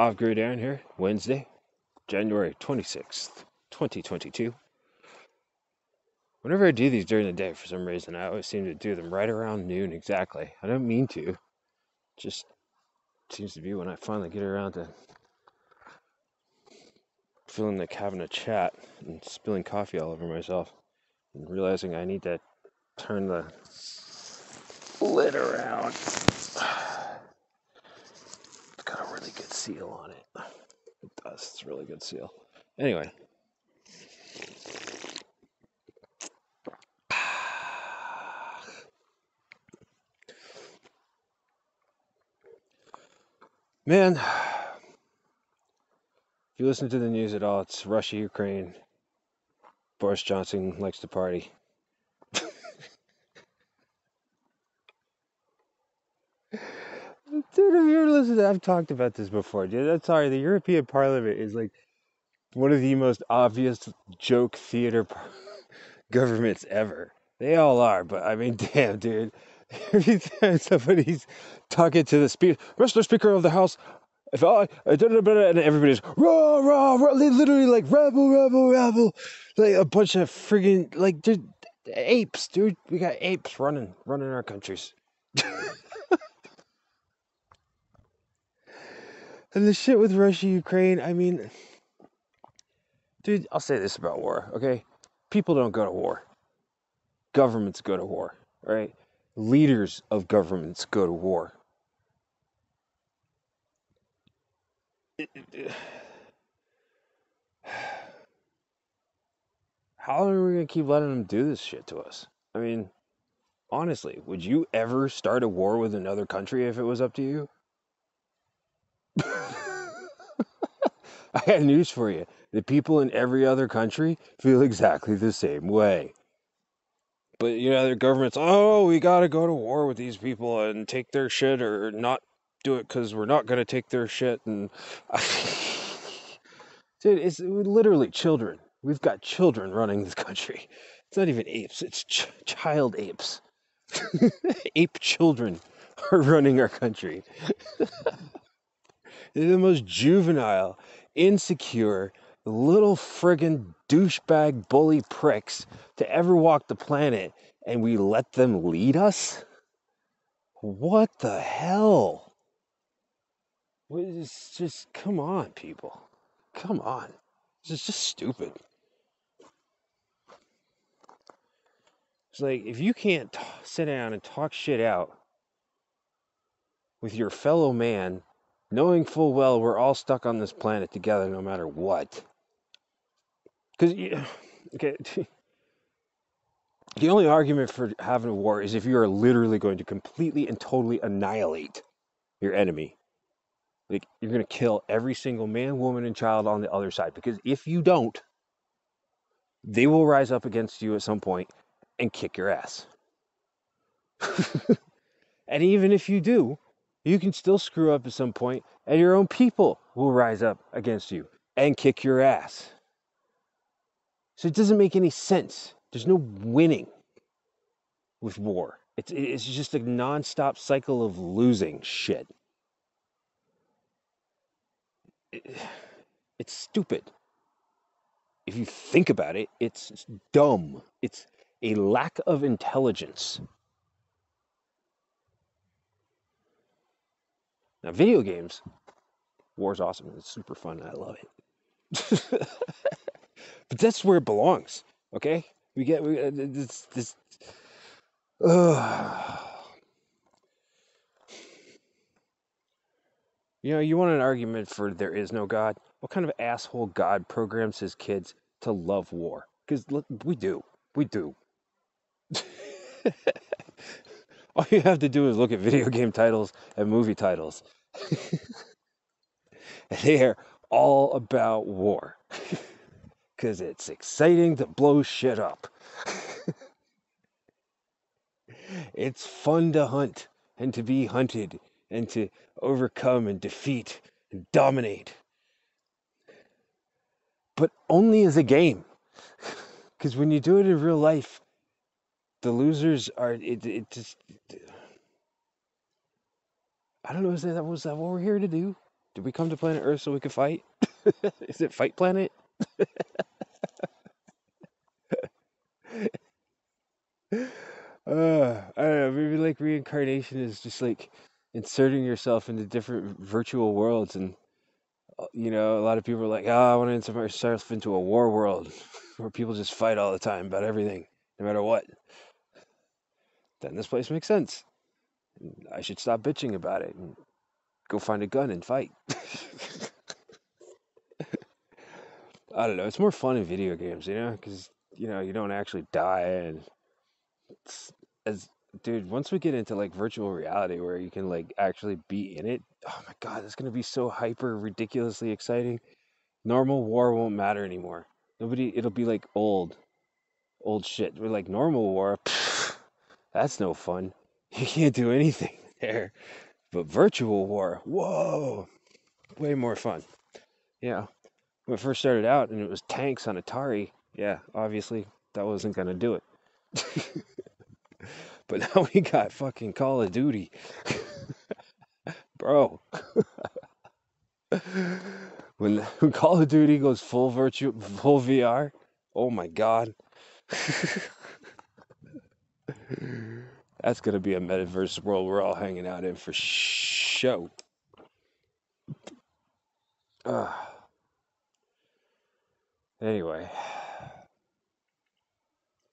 Off Grid Aaron here, Wednesday, January 26th, 2022. Whenever I do these during the day, for some reason, I always seem to do them right around noon exactly. I don't mean to, just seems to be when I finally get around to feeling like having a chat and spilling coffee all over myself and realizing I need to turn the lid around. It's got a really good seal on it. It does. It's a really good seal. Anyway. Man, if you listen to the news at all, it's Russia, Ukraine. Boris Johnson likes to party. Dude, have you ever listened to, I've talked about this before, dude. I'm sorry, the European Parliament is like one of the most obvious joke theater governments ever. They all are, but I mean, damn, dude. Every time somebody's talking to the speaker, Mr. Speaker of the House, if I, uh, and everybody's rah rah rah, literally like rebel rebel rebel, like a bunch of friggin' like dude, apes, dude. We got apes running running our countries. and the shit with Russia Ukraine, I mean, dude, I'll say this about war, okay? People don't go to war. Governments go to war, right? Leaders of governments go to war. How long are we going to keep letting them do this shit to us? I mean, honestly, would you ever start a war with another country if it was up to you? I got news for you. The people in every other country feel exactly the same way. But you know, their governments, oh, we got to go to war with these people and take their shit or not do it because we're not going to take their shit. And dude, it's literally children. We've got children running this country. It's not even apes, it's ch- child apes. Ape children are running our country. They're the most juvenile, insecure, little friggin' douchebag bully pricks to ever walk the planet, and we let them lead us? What the hell? It's just, come on, people. Come on. This is just stupid. It's like, if you can't t- sit down and talk shit out with your fellow man, knowing full well we're all stuck on this planet together no matter what. Because, okay, the only argument for having a war is if you are literally going to completely and totally annihilate your enemy. Like, you're going to kill every single man, woman, and child on the other side. Because if you don't, they will rise up against you at some point and kick your ass. and even if you do, you can still screw up at some point, and your own people will rise up against you and kick your ass. So it doesn't make any sense. There's no winning with war. It's, it's just a nonstop cycle of losing shit. it's stupid. If you think about it, it's dumb. It's a lack of intelligence. Now, video games, war's awesome. It's super fun. I love it. but that's where it belongs. Okay, we get we, uh, this this. Uh, You know, you want an argument for there is no God? What kind of asshole God programs his kids to love war? Because we do. We do. All you have to do is look at video game titles and movie titles. they are all about war. Because it's exciting to blow shit up. it's fun to hunt and to be hunted and to overcome and defeat and dominate. But only as a game. Because when you do it in real life, the losers are, it, it just, I don't know, is that, was that what we're here to do? Did we come to planet Earth so we could fight? Is it Fight Planet? Uh, I don't know. Maybe like reincarnation is just like inserting yourself into different virtual worlds, and uh, you know, a lot of people are like, "Ah, I want to insert myself into a war world where people just fight all the time about everything, no matter what." Then this place makes sense. I should stop bitching about it and go find a gun and fight. I don't know. It's more fun in video games, you know, because you know you don't actually die, and as dude, once we get into like virtual reality where you can like actually be in it, oh my god, it's gonna be so hyper ridiculously exciting. Normal war won't matter anymore. Nobody, it'll be like old, old shit. We're like normal war, pff, that's no fun. You can't do anything there. But virtual war, whoa, way more fun. Yeah, when it first started out and it was tanks on Atari, yeah, obviously that wasn't gonna do it. but now we got fucking Call of Duty. Bro. when, when Call of Duty goes full virtual full VR, oh my god. That's gonna be a metaverse world we're all hanging out in for show. Uh, anyway,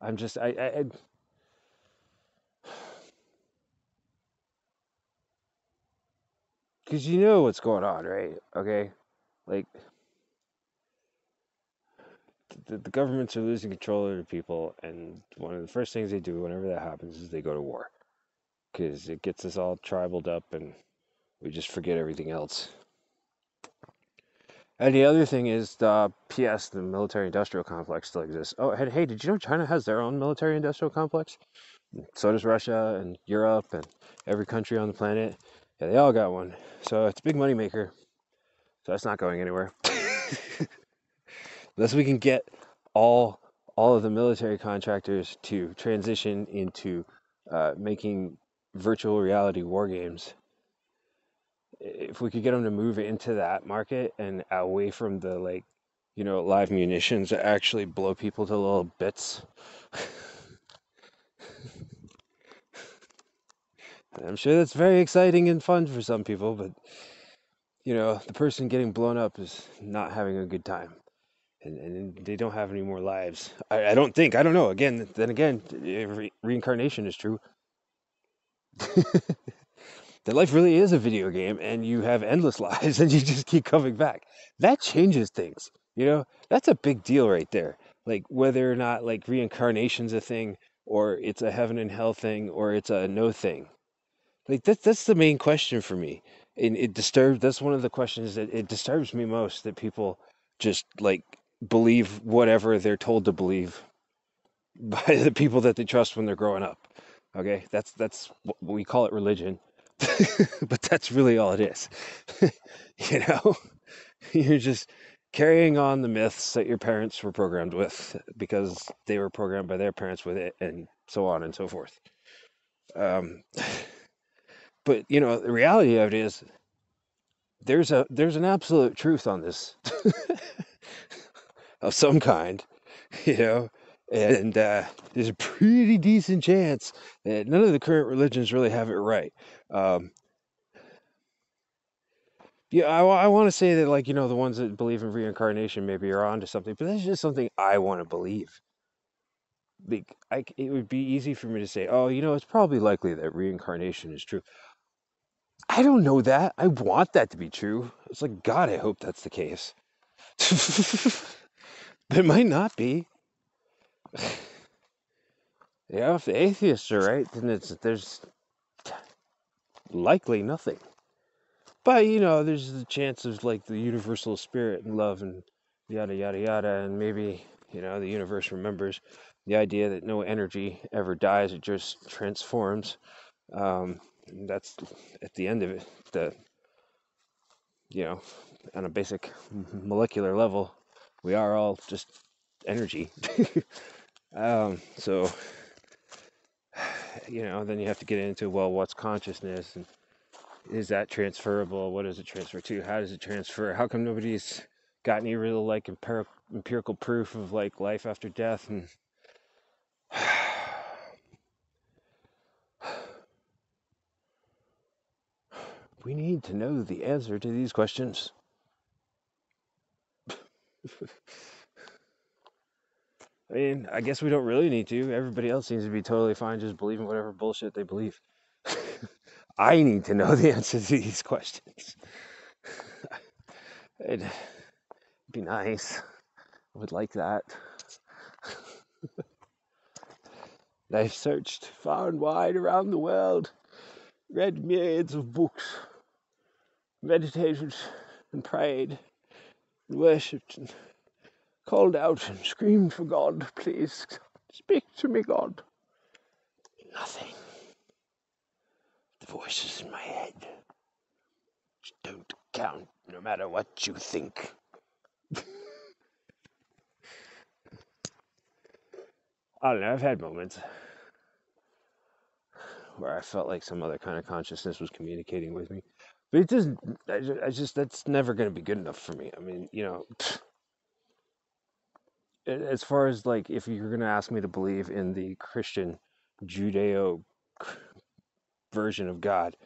I'm just I, I because you know what's going on, right? Okay, like the, the governments are losing control of the people, and one of the first things they do whenever that happens is they go to war because it gets us all tribaled up and we just forget everything else. And the other thing is the PS, the military industrial complex still exists. Oh, and hey, did you know China has their own military industrial complex? So does Russia and Europe and every country on the planet. Yeah, they all got one. So it's a big money maker. So that's not going anywhere. Unless we can get all all of the military contractors to transition into uh, making virtual reality war games. If we could get them to move into that market and away from the like you know live munitions that actually blow people to little bits. I'm sure that's very exciting and fun for some people but you know the person getting blown up is not having a good time and, and they don't have any more lives I, I don't think i don't know again then again uh, re- reincarnation is true that life really is a video game and you have endless lives and you just keep coming back. That changes things. You know, that's a big deal right there. Like whether or not like reincarnation's a thing or it's a heaven and hell thing or it's a no thing. Like that's that's the main question for me. And it disturbs that's one of the questions that it disturbs me most that people just like believe whatever they're told to believe by the people that they trust when they're growing up. Okay? That's that's what we call it religion but that's really all it is. you know, you're just carrying on the myths that your parents were programmed with because they were programmed by their parents with it, and so on and so forth. Um, but you know, the reality of it is there's a there's an absolute truth on this of some kind, you know, and uh, there's a pretty decent chance that none of the current religions really have it right. Um, yeah, I, I want to say that, like, you know, the ones that believe in reincarnation maybe are onto something, but that's just something I want to believe. Like, I, it would be easy for me to say, oh, you know, it's probably likely that reincarnation is true. I don't know that. I want that to be true. It's like, God, I hope that's the case. it might not be. Yeah, if the atheists are right, then it's there's likely nothing. But you know, there's the chance of like the universal spirit and love and yada yada yada, and maybe you know the universe remembers the idea that no energy ever dies; it just transforms. Um, that's at the end of it. The you know, on a basic molecular level, we are all just energy. um, so you know, then you have to get into well, what's consciousness and is that transferable? What does it transfer to? How does it transfer? How come nobody's got any real like empir- empirical proof of like life after death? And we need to know the answer to these questions. I mean, I guess we don't really need to. Everybody else seems to be totally fine just believing whatever bullshit they believe. I need to know the answer to these questions. It'd be nice. I would like that. I've searched far and wide around the world, read myriads of books, meditated and prayed, worshipped and called out and screamed for God, please speak to me, God. Nothing. The voices in my head don't count no matter what you think. I don't know, I've had moments where I felt like some other kind of consciousness was communicating with me. But it doesn't, I just, I just that's never going to be good enough for me. I mean, you know, as far as like, if you're going to ask me to believe in the Christian Judeo version of God,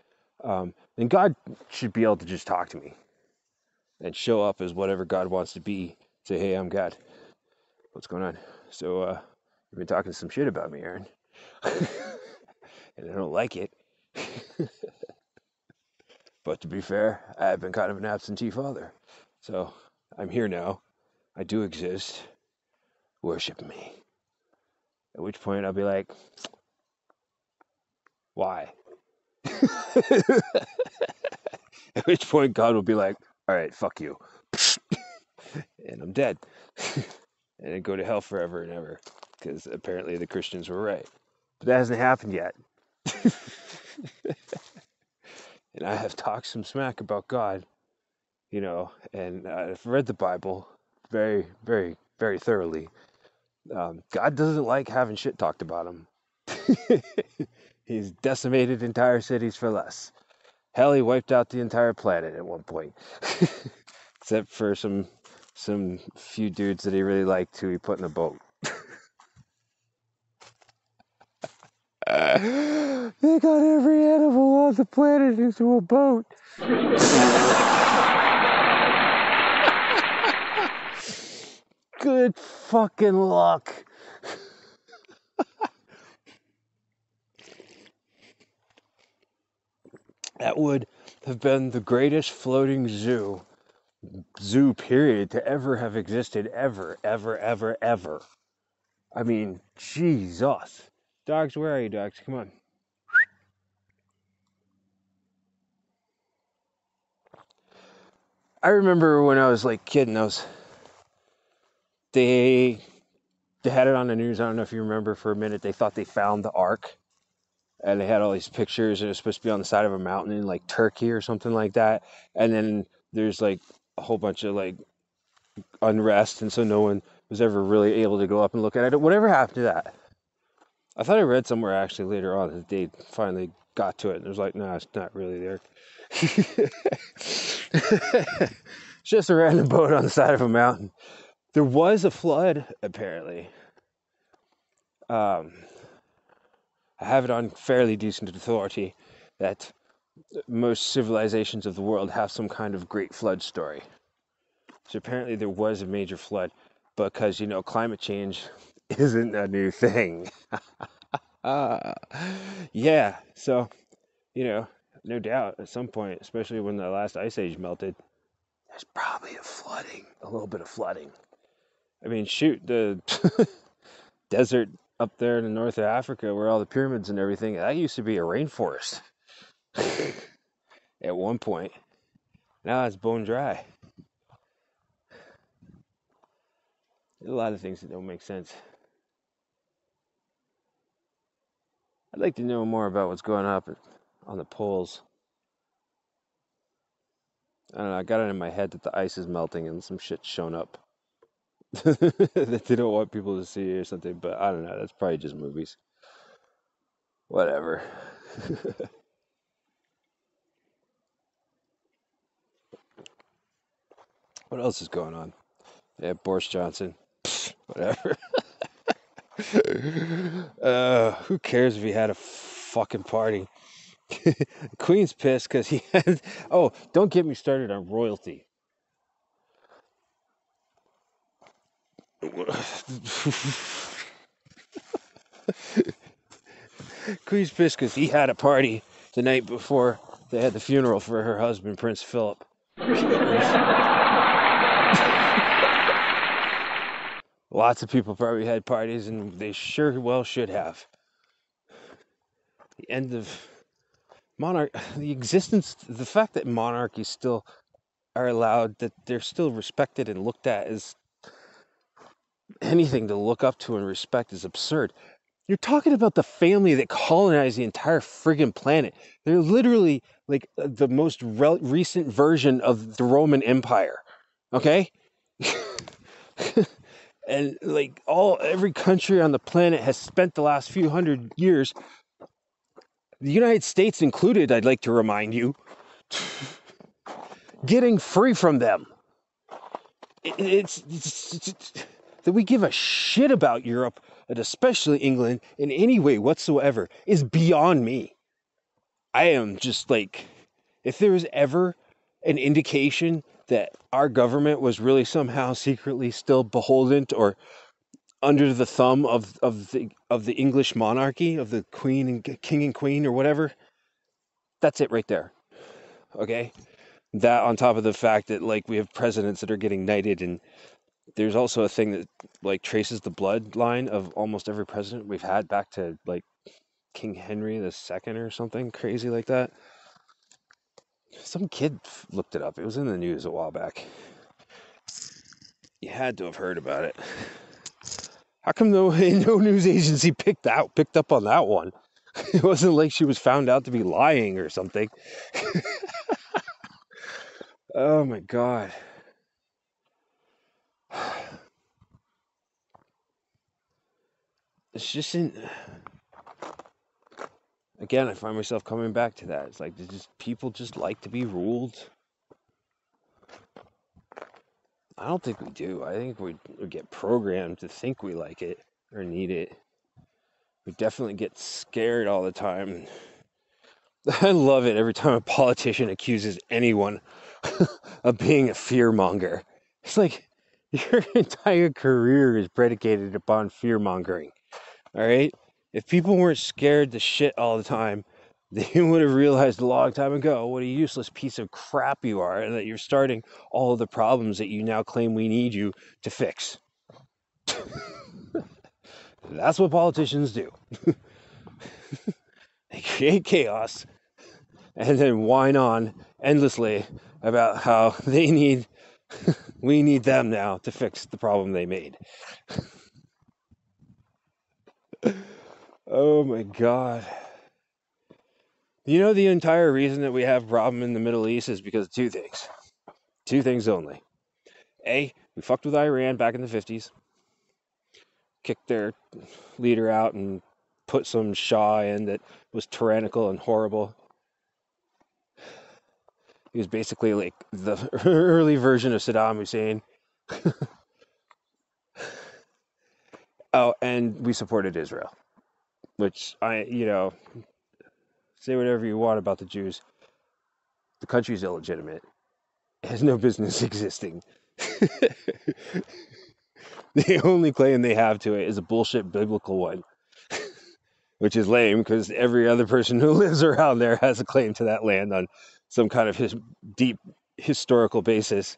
um, then God should be able to just talk to me and show up as whatever God wants to be. Say, hey, I'm God. What's going on? So, uh, you've been talking some shit about me, Aaron. and I don't like it. but to be fair, I've been kind of an absentee father. So, I'm here now. I do exist. Worship me. At which point I'll be like, why? At which point God will be like, all right, fuck you. and I'm dead. and I go to hell forever and ever. Because apparently the Christians were right. But that hasn't happened yet. And I have talked some smack about God, you know, and I've read the Bible very, very, very thoroughly. Um, God doesn't like having shit talked about him. He's decimated entire cities for less. Hell, he wiped out the entire planet at one point, except for some some few dudes that he really liked who he put in a boat. they got every animal on the planet into a boat. Good fucking luck. that would have been the greatest floating zoo, zoo period, to ever have existed, ever, ever, ever, ever. I mean, Jesus. Dogs, where are you, dogs? Come on. I remember when I was like kid and I was they they had it on the news. I don't know if you remember for a minute. They thought they found the ark, and they had all these pictures. And it was supposed to be on the side of a mountain in like Turkey or something like that. And then there's like a whole bunch of like unrest, and so no one was ever really able to go up and look at it. Whatever happened to that? I thought I read somewhere actually later on that they finally got to it, and it was like, no, it's not really there. it's just a random boat on the side of a mountain. There was a flood, apparently. Um, I have it on fairly decent authority that most civilizations of the world have some kind of great flood story. So apparently there was a major flood because, you know, climate change isn't a new thing. uh, yeah, so, you know, no doubt at some point, especially when the last ice age melted, there's probably a flooding, a little bit of flooding. I mean, shoot, the desert up there in the north of Africa where all the pyramids and everything, that used to be a rainforest at one point. Now it's bone dry. A lot of things that don't make sense. I'd like to know more about what's going up on the poles. I don't know. I got it in my head that the ice is melting and some shit's shown up that they don't want people to see or something. But I don't know. That's probably just movies. Whatever. what else is going on? Yeah, Boris Johnson. Whatever. uh, who cares if he had a fucking party? Queen's pissed because he had. Oh, don't get me started on royalty. Queen's pissed because he had a party the night before they had the funeral for her husband, Prince Philip. Lots of people probably had parties, and they sure well should have. The end of monarch, the existence, the fact that monarchies still are allowed, that they're still respected and looked at as anything to look up to and respect is absurd. You're talking about the family that colonized the entire friggin' planet. They're literally like uh, the most re- recent version of the Roman Empire. Okay? and like all every country on the planet has spent the last few hundred years the United States included, I'd like to remind you, getting free from them. It's, it's, it's, that we give a shit about Europe and especially England in any way whatsoever is beyond me. I am just like, if there was ever an indication that our government was really somehow secretly still beholden or under the thumb of, of the of the English monarchy, of the queen and king and queen or whatever, that's it right there. Okay? That on top of the fact that like we have presidents that are getting knighted and there's also a thing that like traces the bloodline of almost every president we've had back to like King Henry the Second or something crazy like that. Some kid looked it up. It was in the news a while back. You had to have heard about it. How come no no news agency picked out picked up on that one? It wasn't like she was found out to be lying or something. oh my god. It's just in again, I find myself coming back to that. It's like just people just like to be ruled. I don't think we do. I think we, we get programmed to think we like it or need it. We definitely get scared all the time. I love it every time a politician accuses anyone of being a fear monger. It's like your entire career is predicated upon fear mongering. All right? If people weren't scared to shit all the time, they would have realized a long time ago what a useless piece of crap you are and that you're starting all the problems that you now claim we need you to fix. That's what politicians do. they create chaos and then whine on endlessly about how they need we need them now to fix the problem they made. Oh my god. You know, the entire reason that we have problem in the Middle East is because of two things. Two things only. A, we fucked with Iran back in the 50s, kicked their leader out, and put some Shah in that was tyrannical and horrible. He was basically like the early version of Saddam Hussein. oh, and we supported Israel, which I, you know, say whatever you want about the Jews. The country's illegitimate. It has no business existing. the only claim they have to it is a bullshit biblical one, which is lame because every other person who lives around there has a claim to that land on some kind of his deep historical basis.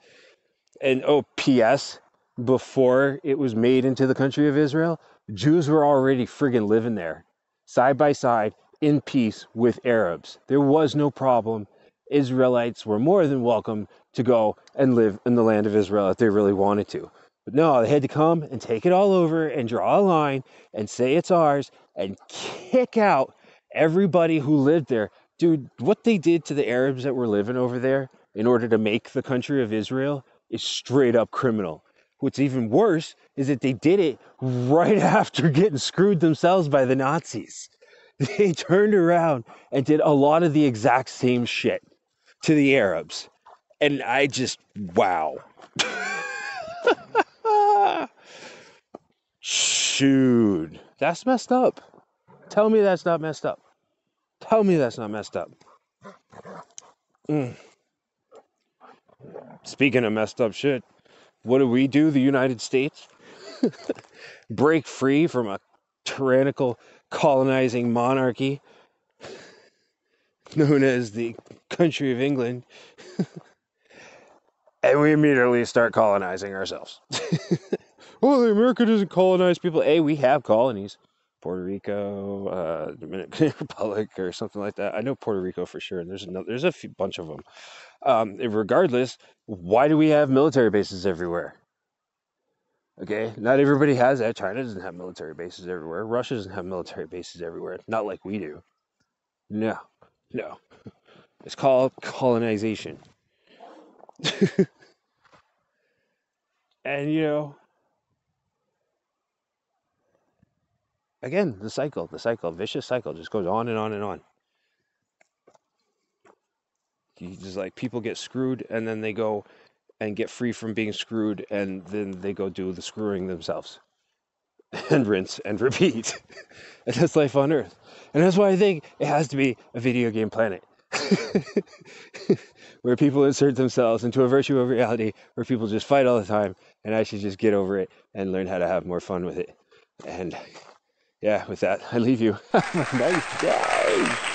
And oh, P.S. Before it was made into the country of Israel, Jews were already friggin' living there, side by side, in peace with Arabs. There was no problem. Israelites were more than welcome to go and live in the land of Israel if they really wanted to. But no, they had to come and take it all over and draw a line and say it's ours and kick out everybody who lived there. Dude, what they did to the Arabs that were living over there in order to make the country of Israel is straight up criminal. What's even worse is that they did it right after getting screwed themselves by the Nazis. they turned around and did a lot of the exact same shit to the Arabs. And I just, wow. Shoot. That's messed up. Tell me that's not messed up. Tell me that's not messed up. Mm. Speaking of messed up shit, what do we do, the United States? Break free from a tyrannical colonizing monarchy known as the country of England. and we immediately start colonizing ourselves. oh, the America doesn't colonize people. A, we have colonies. Puerto Rico, uh, Dominican Republic, or something like that. I know Puerto Rico for sure, and there's another, there's a few, bunch of them. Um, regardless, why do we have military bases everywhere? Okay, not everybody has that. China doesn't have military bases everywhere. Russia doesn't have military bases everywhere. Not like we do. No, no. It's called colonization. and you know, again, the cycle, the cycle, vicious cycle just goes on and on and on. Just like people get screwed and then they go and get free from being screwed and then they go do the screwing themselves and rinse and repeat. and that's life on earth. And that's why I think it has to be a video game planet. where people insert themselves into a virtual reality where people just fight all the time and I should just get over it and learn how to have more fun with it. And yeah, with that, I leave you. nice day.